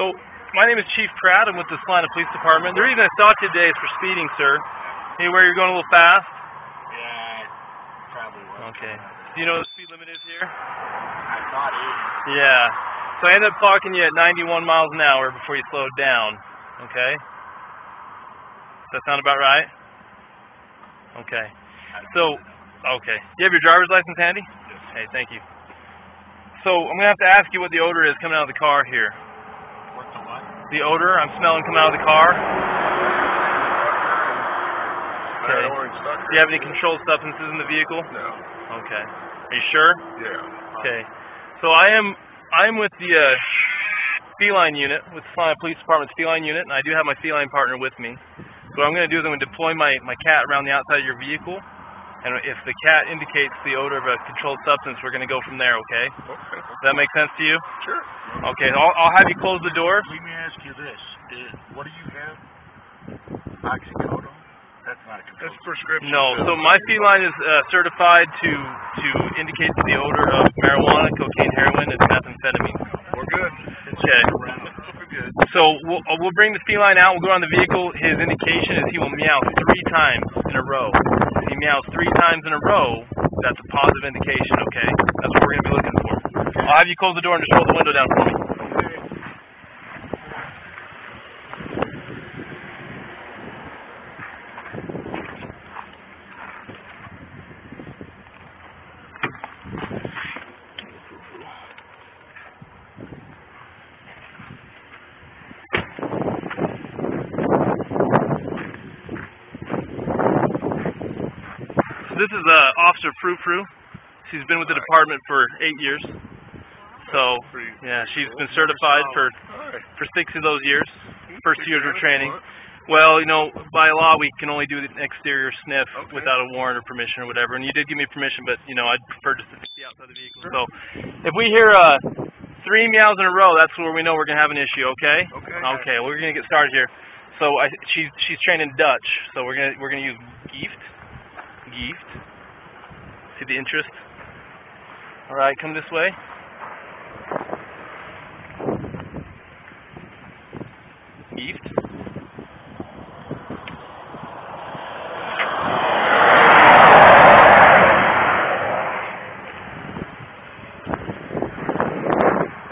So, my name is Chief Pratt. I'm with the Salina Police Department. The reason I stopped you today is for speeding, sir. Hey, where you're going a little fast? Yeah, probably was. Okay. Do you know what the speed limit is here? I thought 80. Yeah. So I ended up clocking you at 91 miles an hour before you slowed down. Okay? Does that sound about right? Okay. So, okay. Do you have your driver's license handy? Yes. Hey, thank you. So I'm going to have to ask you what the odor is coming out of the car here. The odor I'm smelling coming out of the car. Okay. That orange sucker. Do you have any controlled substances in the vehicle? No. Okay. Are you sure? Yeah. Okay. So I am I am with the uh, feline unit, with the Salina Police Department's feline unit, and I do have my feline partner with me. So what I'm going to do is I'm going to deploy my, my cat around the outside of your vehicle, and if the cat indicates the odor of a controlled substance, we're going to go from there, okay? Okay. Does that make sense to you? Sure. Okay, I'll, I'll have you close the door. Let me ask you this. Is, what do you have? Oxycodone? That's not a That's prescription. No, so my feline is uh, certified to to indicate the odor of marijuana, cocaine, heroin, and methamphetamine. We're good. Okay. We're good. So we'll, uh, we'll bring the feline out. We'll go on the vehicle. His indication is he will meow three times in a row. If he meows three times in a row, that's a positive indication. Okay, that's what we're going to be looking for. I'll have you close the door and just roll the window down for me. So this is uh, Officer Frou Frou. She's been with the department for eight years. So yeah, she's been certified for for six of those years. First years of training. Well, you know, by law we can only do an exterior sniff Okay. without a warrant or permission or whatever. And you did give me permission, but you know I'd prefer just to see outside the vehicle. So if we hear uh, three meows in a row, that's where we know we're gonna have an issue. Okay? Okay. Okay. We're gonna get started here. So I, she's she's trained in Dutch, so we're gonna we're gonna use gieft, gieft. See the interest. All right, come this way. Gieft.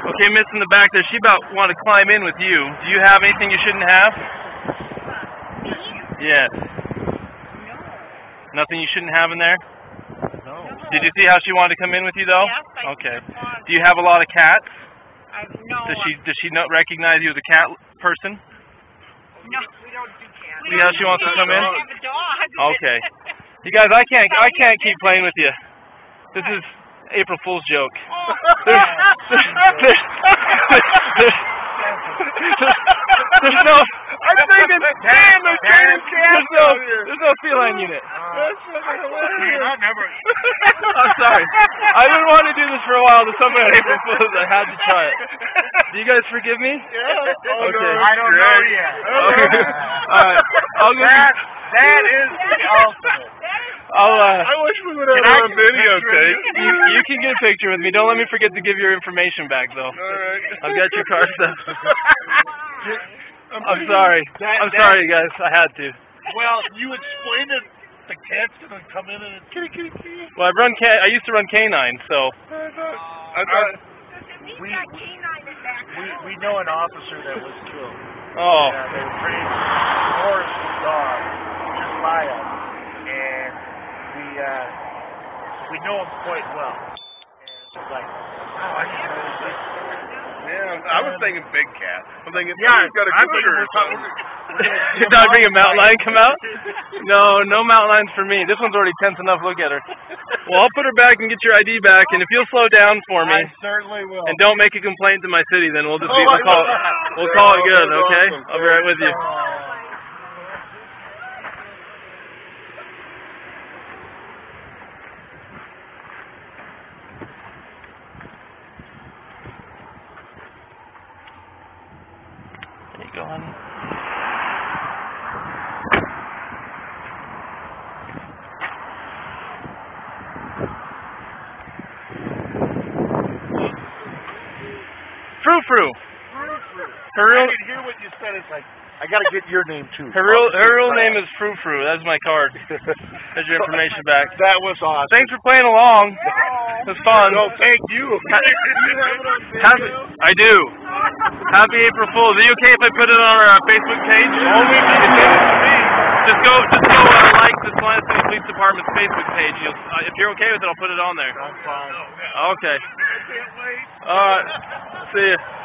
Okay, Miss in the back there, she about want to climb in with you. Do you have anything you shouldn't have? Yes. Nothing you shouldn't have in there? No. Did you see how she wanted to come in with you though? Yes, I Okay. just Do you have a lot of cats? I, no, Does she does she not recognize you as a cat person? no, we don't do cats. See how she wants to come in? We have a dog. Okay. You guys, I can't I can't keep playing with you. This is April Fool's joke. Oh. There's, there's, there's, there's, there's no. I'm thinking, damn, there's, Damn, there's no, there's no feline unit. That's fucking hilarious. I never. I'm sorry. I've been wanting to do this for a while. To somebody on April Fool's, I had to try it. Do you guys forgive me? Yeah. Oh, Okay. no, I don't know yet. Okay. All right. I'll go. That, that is the ultimate. I'll. Uh, I wish we would have Can I a get a video tape. you, you can get a picture with me. Don't let me forget to give your information back, though. All right. I've got your card stuff. I'm I'm sorry. That- I'm that- sorry, guys. I had to. Well, you explained it. The cat's gonna come in and kitty kitty kitty. Well, I run. cat. I used to run canine, so. I thought, We, we we know an officer that was killed. Oh. Yeah, they were trained horse dog just by us, and we uh, we know him quite well. And it's like, oh, I didn't know this. Yeah, I was thinking big cat. I'm thinking, Yeah, oh, he's got a cougar or something. you thought I'd bring a mountain lion come out? No, no mountain lions for me. This one's already tense enough. Look at her. Well, I'll put her back and get your ID back, and if you'll slow down for me I certainly will. and don't make a complaint to my city, then we'll just be, Oh, we'll call it, we'll call it oh, good, okay? I'll be right with you. Oh. Go, honey. Frou frou. Her I real didn't hear what you said. It's like I got to get your name too. her real her real name is Frou Frou. That's my card. There's your information back. That was awesome. Thanks for playing along. It was fun. No, thank you. Happy, I do. Happy April Fool's. Are you okay if I put it on our uh, Facebook page? Only if you send it to me. Just go, just go uh, like the Salina City Police Department's Facebook page. You'll, uh, if you're okay with it, I'll put it on there. I'm fine. Okay. All right. See ya.